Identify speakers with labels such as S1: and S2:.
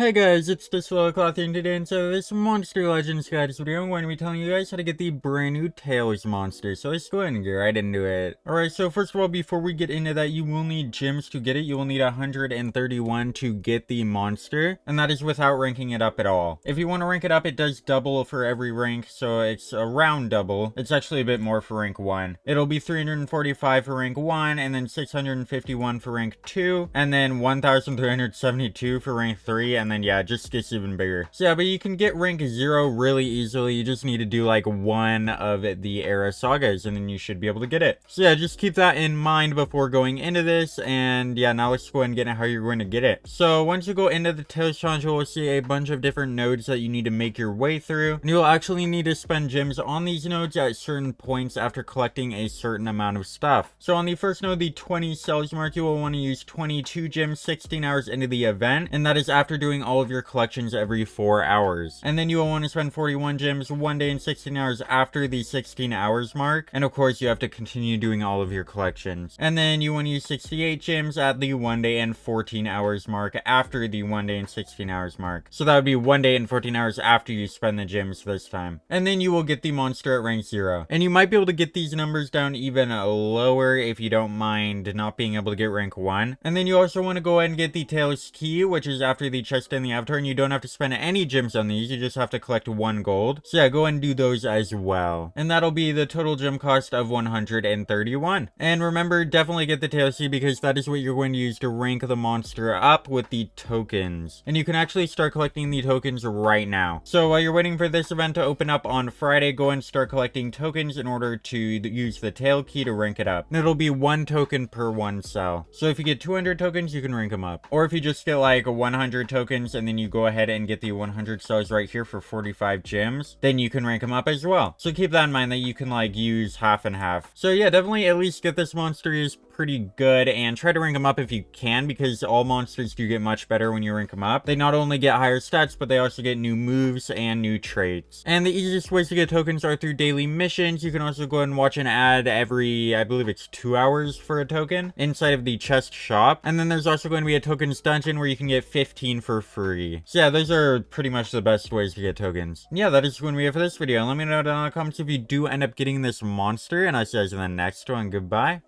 S1: Hey guys, it's the Cloth and today, and so this Monster Legends guys video, I'm going to be telling you guys how to get the brand new Tales monster, so let's go ahead and get right into it. Alright, so first of all, before we get into that, you will need gems to get it, you will need 131 to get the monster, and that is without ranking it up at all. If you want to rank it up, it does double for every rank, so it's around double. It's actually a bit more for rank 1. It'll be 345 for rank 1, and then 651 for rank 2, and then 1372 for rank 3, and then yeah, it just gets even bigger. So yeah, but you can get rank 0 really easily. You just need to do like one of the Era Sagas and then you should be able to get it. So yeah, just keep that in mind before going into this. And yeah, now let's go ahead and get how you're going to get it. So once you go into the Tales Challenge, you will see a bunch of different nodes that you need to make your way through. And you'll actually need to spend gems on these nodes at certain points after collecting a certain amount of stuff. So on the first node, the 20 cells mark, you will want to use 22 gems 16 hours into the event. And that is after doing all of your collections every 4 hours. And then you will want to spend 41 gems one day and 16 hours after the 16 hours mark. And of course, you have to continue doing all of your collections. And then you want to use 68 gems at the 1 day and 14 hours mark after the 1 day and 16 hours mark. So that would be 1 day and 14 hours after you spend the gems this time. And then you will get the monster at rank 0. And you might be able to get these numbers down even lower if you don't mind not being able to get rank 1. And then you also want to go ahead and get the Tales Key, which is after the chest in the avatar, and you don't have to spend any gems on these, you just have to collect one gold. So yeah, go and do those as well. And that'll be the total gem cost of 131. And remember, definitely get the Key because that is what you're going to use to rank the monster up with the tokens. And you can actually start collecting the tokens right now. So while you're waiting for this event to open up on Friday, go and start collecting tokens in order to use the tale key to rank it up. And it'll be one token per one cell. So if you get 200 tokens, you can rank them up. Or if you just get like 100 tokens, gems and then you go ahead and get the 100 stars right here for 45 gems, then you can rank them up as well. So keep that in mind that you can like use half and half. So yeah, definitely at least get this monster is pretty good and try to rank them up if you can because all monsters do get much better when you rank them up. They not only get higher stats, but they also get new moves and new traits. And the easiest ways to get tokens are through daily missions. You can also go and watch an ad every, I believe it's two hours for a token inside of the chest shop. And then there's also going to be a tokens dungeon where you can get 15 for free. So yeah, those are pretty much the best ways to get tokens. Yeah, that is going to be it for this video. Let me know down in the comments if you do end up getting this monster, and I'll see you guys in the next one. Goodbye.